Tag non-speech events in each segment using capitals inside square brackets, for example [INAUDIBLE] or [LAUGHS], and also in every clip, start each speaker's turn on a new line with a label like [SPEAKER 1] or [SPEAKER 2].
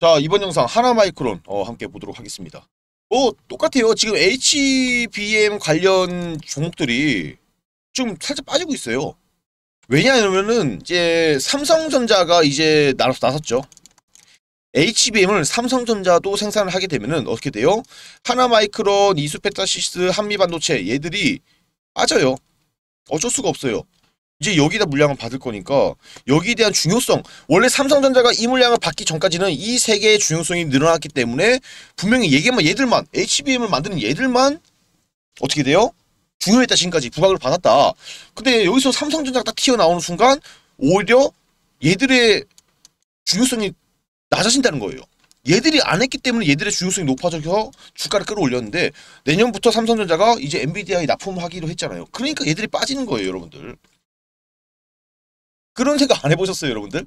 [SPEAKER 1] 자 이번 영상 하나마이크론 어, 함께 보도록 하겠습니다. 뭐 똑같아요. 지금 HBM 관련 종목들이 좀 살짝 빠지고 있어요. 왜냐하면은 이제 삼성전자가 이제 나서 나섰죠. HBM을 삼성전자도 생산을 하게 되면은 어떻게 돼요? 하나마이크론, 이수페타시스, 한미반도체 얘들이 빠져요. 어쩔 수가 없어요. 이제 여기다 물량을 받을 거니까 여기에 대한 중요성 원래 삼성전자가 이 물량을 받기 전까지는 이 세 개의 중요성이 늘어났기 때문에 분명히 얘기만 얘들만 HBM을 만드는 얘들만 어떻게 돼요? 중요했다 지금까지 부각을 받았다. 근데 여기서 삼성전자가 딱 튀어나오는 순간 오히려 얘들의 중요성이 낮아진다는 거예요. 얘들이 안 했기 때문에 얘들의 중요성이 높아져서 주가를 끌어올렸는데 내년부터 삼성전자가 이제 엔비디아에 납품하기로 했잖아요. 그러니까 얘들이 빠지는 거예요, 여러분들. 그런 생각 안 해보셨어요, 여러분들?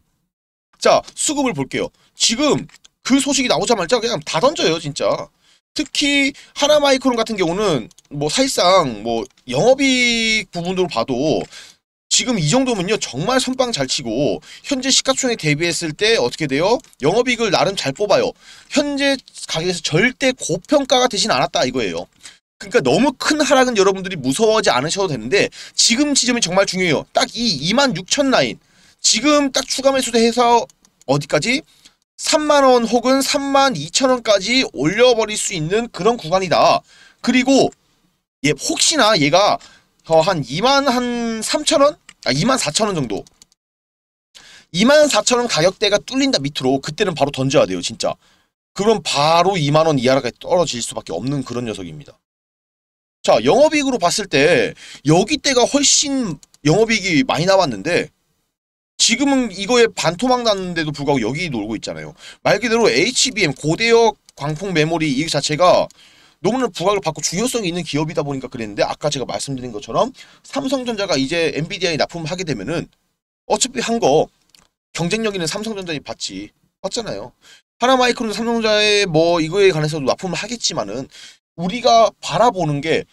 [SPEAKER 1] 자, 수급을 볼게요. 지금 그 소식이 나오자마자 그냥 다 던져요, 진짜. 특히 하나마이크론 같은 경우는 뭐 사실상 뭐 영업이익 부분으로 봐도 지금 이 정도면요 정말 선빵 잘 치고 현재 시가총액 대비했을 때 어떻게 돼요? 영업이익을 나름 잘 뽑아요. 현재 가격에서 절대 고평가가 되진 않았다 이거예요. 그러니까 너무 큰 하락은 여러분들이 무서워하지 않으셔도 되는데 지금 지점이 정말 중요해요. 딱 이26,000 라인 지금 딱 추가 매수해서 어디까지? 3만원 혹은 3만 2천원까지 올려버릴 수 있는 그런 구간이다. 그리고 얘 혹시나 얘가 어, 한 2만 한 3천원? 아 2만 4천원 정도 2만 4천원 가격대가 뚫린다 밑으로 그때는 바로 던져야 돼요 진짜 그럼 바로 2만원 이하로까지 떨어질 수밖에 없는 그런 녀석입니다 자 영업이익으로 봤을 때 여기 때가 훨씬 영업이익이 많이 나왔는데 지금은 이거에 반토막 났는데도 불구하고 여기 놀고 있잖아요. 말 그대로 HBM 고대역 광폭 메모리 이익 자체가 너무나 부각을 받고 중요성이 있는 기업이다 보니까 그랬는데 아까 제가 말씀드린 것처럼 삼성전자가 이제 엔비디아에 납품을 하게 되면은 어차피 한 거 경쟁력 있는 삼성전자에 받지 맞잖아요. 하나마이크론 삼성전자의 뭐 이거에 관해서도 납품을 하겠지만은 우리가 바라보는 게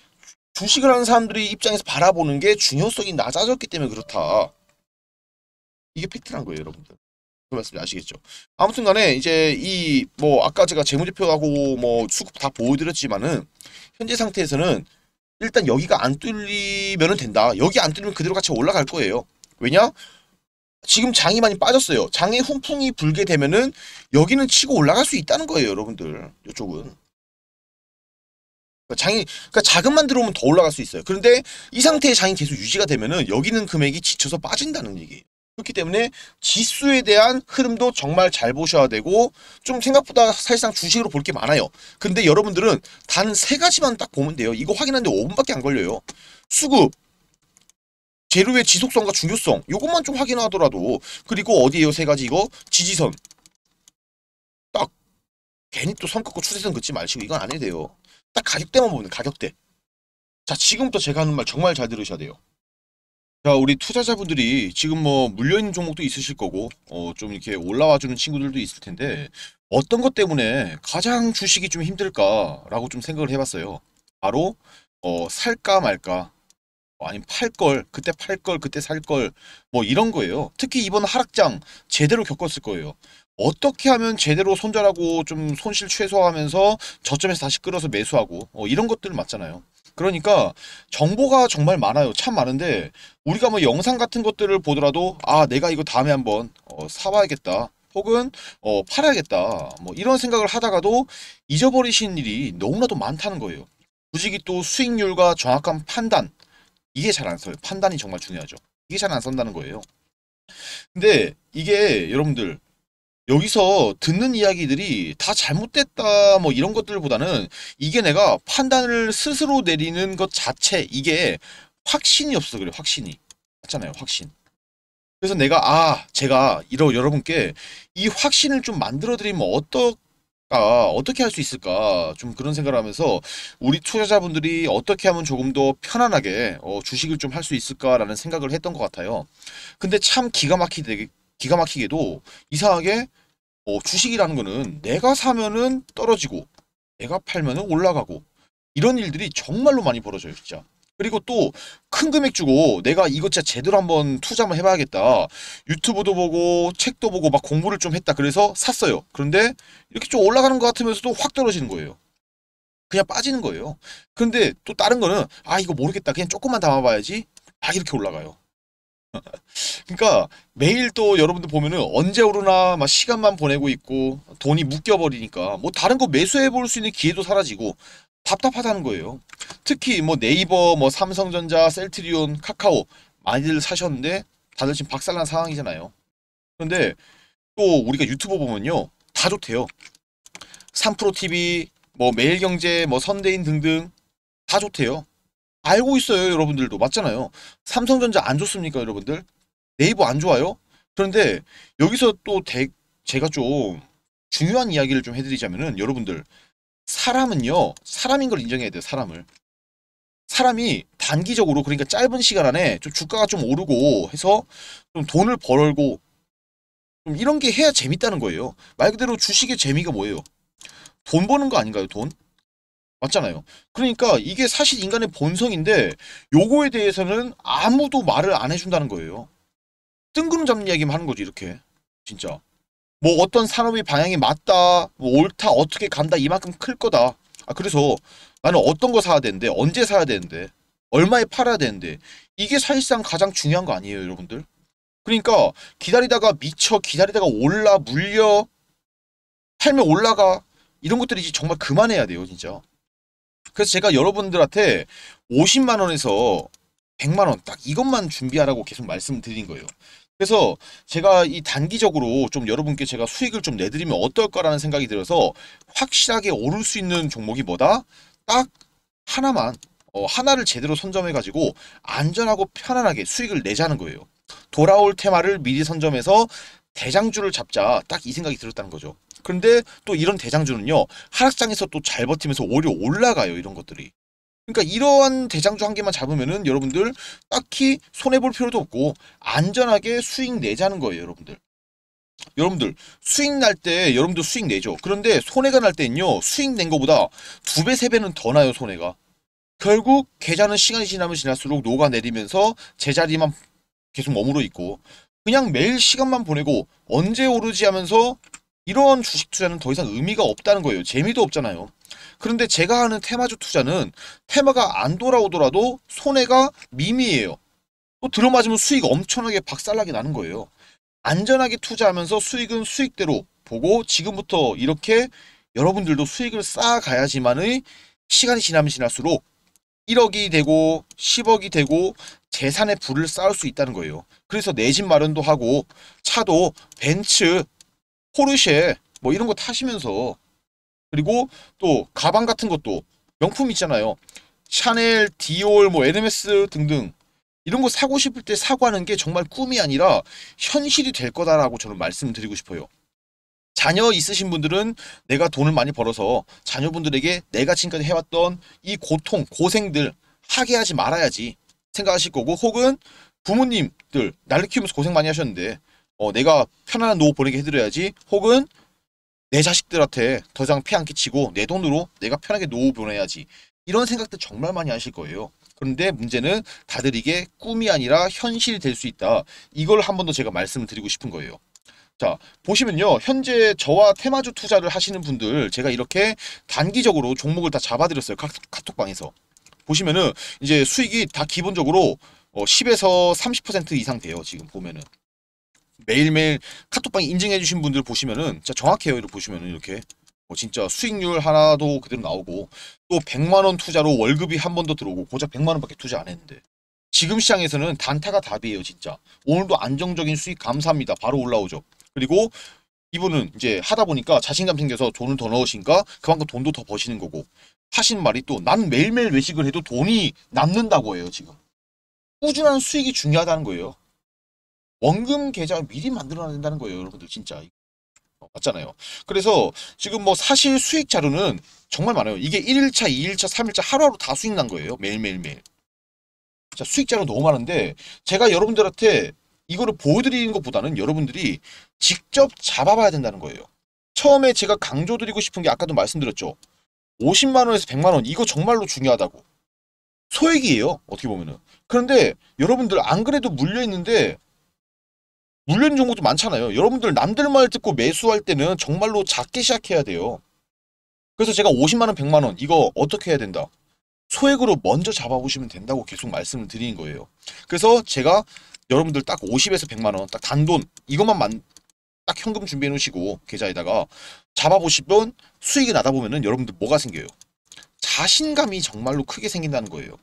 [SPEAKER 1] 주식을 하는 사람들이 입장에서 바라보는 게 중요성이 낮아졌기 때문에 그렇다. 이게 팩트란 거예요, 여러분들. 그 말씀 아시겠죠? 아무튼 간에 이제 이 뭐 아까 제가 재무제표하고 뭐 수급 다 보여드렸지만은 현재 상태에서는 일단 여기가 안 뚫리면은 된다. 여기 안 뚫리면 그대로 같이 올라갈 거예요. 왜냐? 지금 장이 많이 빠졌어요. 장에 훈풍이 불게 되면은 여기는 치고 올라갈 수 있다는 거예요, 여러분들. 이쪽은. 그러니까 장이 그러니까 자금만 들어오면 더 올라갈 수 있어요. 그런데 이 상태의 장이 계속 유지가 되면은 여기 는 금액이 지쳐서 빠진다는 얘기예요. 그렇기 때문에 지수에 대한 흐름도 정말 잘 보셔야 되고 좀 생각보다 사실상 주식으로 볼 게 많아요. 근데 여러분들은 단 세 가지만 딱 보면 돼요. 이거 확인하는데 5분밖에 안 걸려요. 수급, 재료의 지속성과 중요성 이것만 좀 확인하더라도 그리고 어디에요 세 가지 이거 지지선 딱 괜히 또 선 긋고 추세선 긋지 마시고 이건 안 해도 돼요. 딱 가격대만 보면 가격대. 자 지금부터 제가 하는 말 정말 잘 들으셔야 돼요. 자, 우리 투자자분들이 지금 뭐 물려있는 종목도 있으실 거고, 어, 좀 이렇게 올라와주는 친구들도 있을 텐데, 어떤 것 때문에 가장 주식이 좀 힘들까라고 좀 생각을 해봤어요. 바로, 어, 살까 말까, 어, 아니면 팔걸, 그때 팔 걸, 그때 살 걸, 뭐 이런 거예요. 특히 이번 하락장 제대로 겪었을 거예요. 어떻게 하면 제대로 손절하고 좀 손실 최소화하면서 저점에서 다시 끌어서 매수하고, 어, 이런 것들 맞잖아요. 그러니까 정보가 정말 많아요. 참 많은데 우리가 뭐 영상 같은 것들을 보더라도 아 내가 이거 다음에 한번 어, 사봐야겠다. 혹은 어, 팔아야겠다. 뭐 이런 생각을 하다가도 잊어버리신 일이 너무나도 많다는 거예요. 굳이 또 수익률과 정확한 판단 이게 잘 안 써요. 판단이 정말 중요하죠. 이게 잘 안 쓴다는 거예요. 근데 이게 여러분들 여기서 듣는 이야기들이 다 잘못됐다 뭐 이런 것들보다는 이게 내가 판단을 스스로 내리는 것 자체 이게 확신이 없어 그래 확신이 맞잖아요 확신 그래서 내가 아 제가 이러 여러분께 이 확신을 좀 만들어 드리면 어떨 까 어떻게 할 수 있을까? 좀 그런 생각을 하면서 우리 투자자분들이 어떻게 하면 조금 더 편안하게 어, 주식을 좀 할 수 있을까라는 생각을 했던 것 같아요. 근데 참 기가 막히게 기가 막히게도 이상하게 어, 주식이라는 거는 내가 사면은 떨어지고 내가 팔면은 올라가고 이런 일들이 정말로 많이 벌어져요 진짜 그리고 또 큰 금액 주고 내가 이거 진짜 제대로 한번 투자 한번 해봐야겠다. 유튜브도 보고 책도 보고 막 공부를 좀 했다. 그래서 샀어요. 그런데 이렇게 좀 올라가는 것 같으면서도 확 떨어지는 거예요. 그냥 빠지는 거예요. 근데 또 다른 거는 아 이거 모르겠다. 그냥 조금만 담아봐야지. 아 이렇게 올라가요. [LAUGHS] 그러니까 매일 또 여러분들 보면은 언제 오르나 막 시간만 보내고 있고 돈이 묶여 버리니까 뭐 다른 거 매수해 볼 수 있는 기회도 사라지고 답답하다는 거예요. 특히 뭐 네이버, 뭐 삼성전자, 셀트리온, 카카오 많이들 사셨는데 다들 지금 박살난 상황이잖아요. 그런데 또 우리가 유튜브 보면요 다 좋대요. 3프로 TV, 뭐 매일경제, 뭐 선대인 등등 다 좋대요. 알고 있어요, 여러분들도 맞잖아요. 삼성전자 안 좋습니까, 여러분들? 네이버 안 좋아요? 그런데 여기서 또 대, 제가 좀 중요한 이야기를 좀 해드리자면은 여러분들 사람은요 사람인 걸 인정해야 돼요, 사람을. 사람이 단기적으로 그러니까 짧은 시간 안에 좀 주가가 좀 오르고 해서 좀 돈을 벌고 좀 이런 게 해야 재밌다는 거예요. 말 그대로 주식의 재미가 뭐예요? 돈 버는 거 아닌가요, 돈? 맞잖아요. 그러니까 이게 사실 인간의 본성인데 요거에 대해서는 아무도 말을 안 해준다는 거예요. 뜬구름 잡는 이야기만 하는 거지 이렇게 진짜. 뭐 어떤 산업의 방향이 맞다, 뭐 옳다, 어떻게 간다 이만큼 클 거다. 아 그래서 나는 어떤 거 사야 되는데 언제 사야 되는데 얼마에 팔아야 되는데 이게 사실상 가장 중요한 거 아니에요, 여러분들? 그러니까 기다리다가 미쳐 기다리다가 올라 물려 팔면 올라가 이런 것들이 이제 정말 그만해야 돼요, 진짜. 그래서 제가 여러분들한테 50만 원에서 100만 원 딱 이것만 준비하라고 계속 말씀드린 거예요. 그래서 제가 이 단기적으로 좀 여러분께 제가 수익을 좀 내드리면 어떨까라는 생각이 들어서 확실하게 오를 수 있는 종목이 뭐다? 딱 하나만 어, 하나를 제대로 선점해 가지고 안전하고 편안하게 수익을 내자는 거예요. 돌아올 테마를 미리 선점해서 대장주를 잡자 딱 이 생각이 들었다는 거죠. 그런데 또 이런 대장주는요 하락장에서 또 잘 버티면서 오히려 올라가요 이런 것들이. 그러니까 이러한 대장주 한 개만 잡으면은 여러분들 딱히 손해 볼 필요도 없고 안전하게 수익 내자는 거예요 여러분들. 여러분들 수익 날 때 여러분들 수익 내죠. 그런데 손해가 날 때는요 수익 낸 거보다 두 배 세 배는 더 나요 손해가. 결국 계좌는 시간이 지나면 지날수록 녹아내리면서 제자리만 계속 머무르 있고 그냥 매일 시간만 보내고 언제 오르지 하면서 이런 주식 투자는 더 이상 의미가 없다는 거예요. 재미도 없잖아요. 그런데 제가 하는 테마주 투자는 테마가 안 돌아오더라도 손해가 미미해요. 또 들어맞으면 수익 엄청나게 박살나게 나는 거예요. 안전하게 투자하면서 수익은 수익대로 보고 지금부터 이렇게 여러분들도 수익을 쌓아가야지만의 시간이 지나면 지날수록 1억이 되고 10억이 되고 재산의 부를 쌓을 수 있다는 거예요. 그래서 내 집 마련도 하고 차도 벤츠, 포르쉐 뭐 이런 거 타시면서 그리고 또 가방 같은 것도 명품 있잖아요. 샤넬, 디올, 뭐 에르메스 등등 이런 거 사고 싶을 때 사고 하는 게 정말 꿈이 아니라 현실이 될 거다라고 저는 말씀드리고 싶어요. 자녀 있으신 분들은 내가 돈을 많이 벌어서 자녀분들에게 내가 지금까지 해왔던 이 고통, 고생들 하게 하지 말아야지 생각하실 거고 혹은 부모님들 날를 키우면서 고생 많이 하셨는데 어, 내가 편안한 노후 보내게 해드려야지 혹은 내 자식들한테 더 이상 폐 안 끼치고 내 돈으로 내가 편하게 노후 보내야지 이런 생각들 정말 많이 하실 거예요. 그런데 문제는 다들 이게 꿈이 아니라 현실이 될 수 있다. 이걸 한 번 더 제가 말씀을 드리고 싶은 거예요. 자, 보시면요. 현재 저와 테마주 투자를 하시는 분들 제가 이렇게 단기적으로 종목을 다 잡아드렸어요. 카, 카톡방에서. 보시면은 이제 수익이 다 기본적으로 어, 10에서 30% 이상 돼요. 지금 보면은. 매일매일 카톡방 인증해 주신 분들 보시면은 진짜 정확해요. 이렇게 보시면은 이렇게 뭐 진짜 수익률 하나도 그대로 나오고 또 100만 원 투자로 월급이 한 번 더 들어오고 고작 100만 원밖에 투자 안 했는데 지금 시장에서는 단타가 답이에요, 진짜. 오늘도 안정적인 수익 감사합니다. 바로 올라오죠. 그리고 이분은 이제 하다 보니까 자신감 생겨서 돈을 더 넣으신가 그만큼 돈도 더 버시는 거고 하신 말이 또 난 매일매일 외식을 해도 돈이 남는다고 해요 지금 꾸준한 수익이 중요하다는 거예요 원금 계좌 미리 만들어놔야 된다는 거예요 여러분들 진짜 어, 맞잖아요 그래서 지금 뭐 사실 수익 자료는 정말 많아요 이게 1일차 2일차 3일차 하루하루 다 수익 난 거예요 매일매일매일 자 수익 자료 너무 많은데 제가 여러분들한테 이거를 보여드리는 것보다는 여러분들이 직접 잡아봐야 된다는 거예요. 처음에 제가 강조드리고 싶은 게 아까도 말씀드렸죠. 50만 원에서 100만 원 이거 정말로 중요하다고. 소액이에요. 어떻게 보면은. 그런데 여러분들 안 그래도 물려 있는데 있는 종목도 많잖아요. 여러분들 남들 말 듣고 매수할 때는 정말로 작게 시작해야 돼요. 그래서 제가 50만 원, 100만 원 이거 어떻게 해야 된다? 소액으로 먼저 잡아보시면 된다고 계속 말씀을 드리는 거예요. 그래서 제가 여러분들 딱 50에서 100만 원, 딱 단돈 이것만 만, 딱 현금 준비해 놓으시고 계좌에다가 잡아보시면 수익이 나다 보면은 여러분들 뭐가 생겨요? 자신감이 정말로 크게 생긴다는 거예요.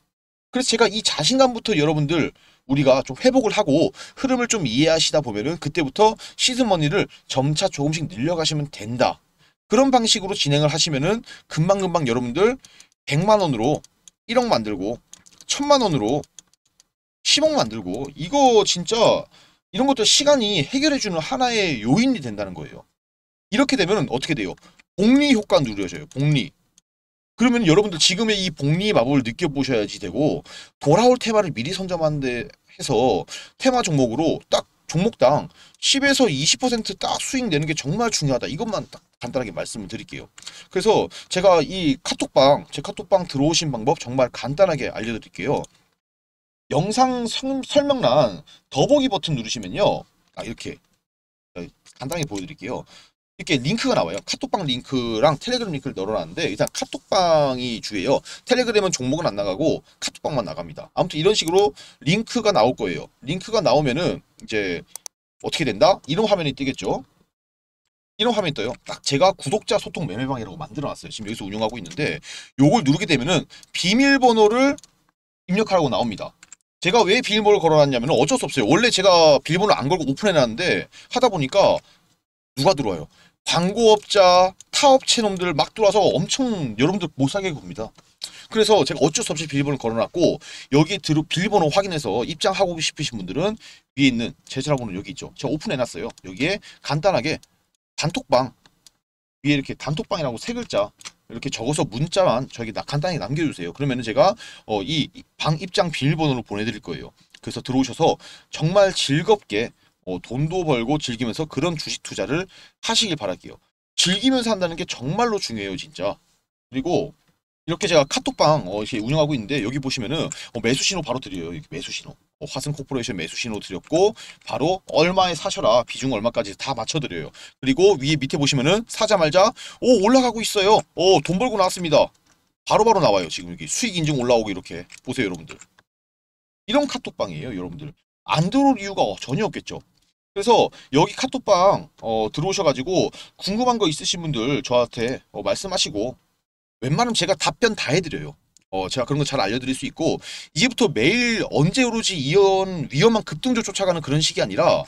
[SPEAKER 1] 그래서 제가 이 자신감부터 여러분들 우리가 좀 회복을 하고 흐름을 좀 이해하시다 보면은 그때부터 시드머니를 점차 조금씩 늘려가시면 된다. 그런 방식으로 진행을 하시면은 금방금방 여러분들 100만 원으로 1억 만들고 1000만 원으로 10억 만들고 이거 진짜 이런 것들 시간이 해결해주는 하나의 요인이 된다는 거예요. 이렇게 되면 어떻게 돼요? 복리 효과 누려져요. 복리. 그러면 여러분들 지금의 이 복리의 마법을 느껴보셔야지 되고 돌아올 테마를 미리 선점하는데 해서 테마 종목으로 딱 종목당 10에서 20%딱 수익 내는 게 정말 중요하다. 이것만 딱 간단하게 말씀을 드릴게요. 그래서 제가 이 카톡방, 제 카톡방 들어오신 방법 정말 간단하게 알려드릴게요. 영상 성- 설명란 더보기 버튼 누르시면요. 아, 이렇게 간단하게 보여드릴게요. 이렇게 링크가 나와요. 카톡방 링크랑 텔레그램 링크를 넣어놨는데 일단 카톡방이 주예요. 텔레그램은 종목은 안 나가고 카톡방만 나갑니다. 아무튼 이런 식으로 링크가 나올 거예요. 링크가 나오면은 이제 어떻게 된다? 이런 화면이 뜨겠죠. 이런 화면이 떠요. 딱 제가 구독자 소통 매매방이라고 만들어놨어요. 지금 여기서 운영하고 있는데 요걸 누르게 되면은 비밀번호를 입력하라고 나옵니다. 제가 왜 비밀번호를 걸어놨냐면 어쩔 수 없어요. 원래 제가 비밀번호를 안 걸고 오픈해놨는데 하다 보니까 누가 들어와요? 광고업자, 타업체 놈들 막 들어와서 엄청 여러분들 못 사게 굽니다. 그래서 제가 어쩔 수 없이 비밀번호를 걸어놨고 여기 들어 비밀번호 확인해서 입장하고 싶으신 분들은 위에 있는 제 전화번호 여기 있죠. 제가 오픈해놨어요. 여기에 간단하게 단톡방 위에 이렇게 단톡방이라고 세 글자 이렇게 적어서 문자만 저에게 나- 간단히 남겨주세요. 그러면 은 제가 어, 이 방 입장 비밀번호를 보내드릴 거예요. 그래서 들어오셔서 정말 즐겁게 어, 돈도 벌고 즐기면서 그런 주식 투자를 하시길 바랄게요. 즐기면서 한다는 게 정말로 중요해요, 진짜. 그리고 이렇게 제가 카톡방 어, 이렇게 운영하고 있는데 여기 보시면은 어, 매수 신호 바로 드려요. 이렇게 매수 신호. 어, 화승 코퍼레이션 매수 신호 드렸고 바로 얼마에 사셔라 비중 얼마까지 다 맞춰 드려요. 그리고 위에 밑에 보시면은 사자 말자 오 올라가고 있어요. 오돈 벌고 나왔습니다. 바로바로 나와요. 지금 여기 수익 인증 올라오고 이렇게 보세요, 여러분들. 이런 카톡방이에요, 여러분들. 안 들어올 이유가 전혀 없겠죠. 그래서 여기 카톡방 어, 들어오셔가지고 궁금한 거 있으신 분들 저한테 어, 말씀하시고 웬만하면 제가 답변 다 해드려요. 어, 제가 그런 거 잘 알려드릴 수 있고 이제부터 매일 언제 오르지 이런 위험한 급등조 쫓아가는 그런 식이 아니라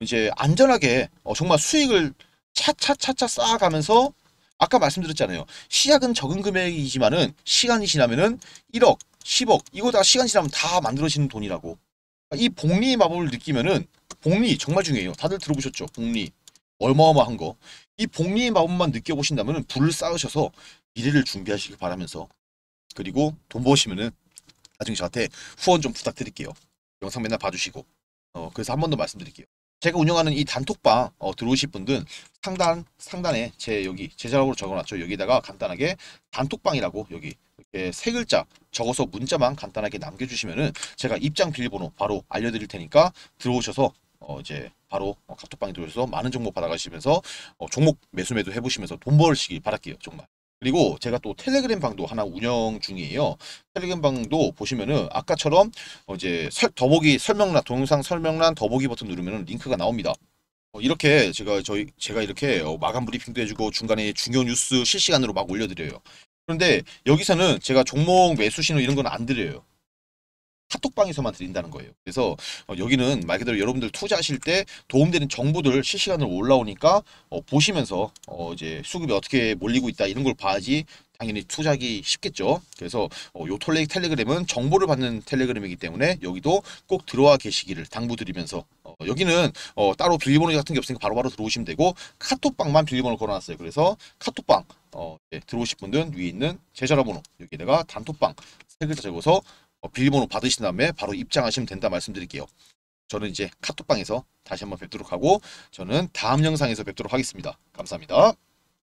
[SPEAKER 1] 이제 안전하게 어, 정말 수익을 차차차차 쌓아가면서 아까 말씀드렸잖아요. 시작은 적은 금액이지만은 시간이 지나면은 1억, 10억 이거 다 시간 지나면 다 만들어지는 돈이라고. 이 복리의 마법을 느끼면은 복리 정말 중요해요. 다들 들어보셨죠? 복리 어마어마한 거. 이 복리의 마법만 느껴보신다면은 불을 쌓으셔서 미래를 준비하시길 바라면서 그리고 돈 버시면은 나중에 저한테 후원 좀 부탁드릴게요. 영상 맨날 봐주시고 어 그래서 한 번 더 말씀드릴게요. 제가 운영하는 이 단톡방 어, 들어오실 분들 상단 상단에 제 여기 제자락으로 적어놨죠. 여기다가 간단하게 단톡방이라고 여기 이렇게 세 글자 적어서 문자만 간단하게 남겨주시면은 제가 입장 비밀번호 바로 알려드릴 테니까 들어오셔서 어 이제 바로 어, 카톡방에 들어오셔서 많은 정보 받아가시면서 어, 종목 매수 매도 해보시면서 돈 벌시길 바랄게요 정말. 그리고 제가 또 텔레그램 방도 하나 운영 중이에요. 텔레그램 방도 보시면은 아까처럼 어 이제 설, 더보기 설명란 동영상 설명란 더보기 버튼 누르면은 링크가 나옵니다. 어, 이렇게 제가 저희 제가 이렇게 어, 마감 브리핑도 해주고 중간에 중요 뉴스 실시간으로 막 올려드려요. 그런데 여기서는 제가 종목 매수 신호 이런 건 안 드려요. 카톡방에서만 드린다는 거예요. 그래서 어, 여기는 말 그대로 여러분들 투자하실 때 도움되는 정보들 실시간으로 올라오니까 어, 보시면서 어, 이제 수급이 어떻게 몰리고 있다 이런 걸 봐야지 당연히 투자하기 쉽겠죠. 그래서 어, 요 톨레 텔레그램은 정보를 받는 텔레그램이기 때문에 여기도 꼭 들어와 계시기를 당부드리면서 어, 여기는 어, 따로 비밀번호 같은 게 없으니까 바로바로 들어오시면 되고 카톡방만 비밀번호 걸어놨어요. 그래서 카톡방 어, 네, 들어오실 분들은 위에 있는 제 전화번호 여기다가 단톡방 세 글자 적어서 어, 비밀번호 받으신 다음에 바로 입장하시면 된다 말씀드릴게요. 저는 이제 카톡방에서 다시 한번 뵙도록 하고 저는 다음 영상에서 뵙도록 하겠습니다. 감사합니다.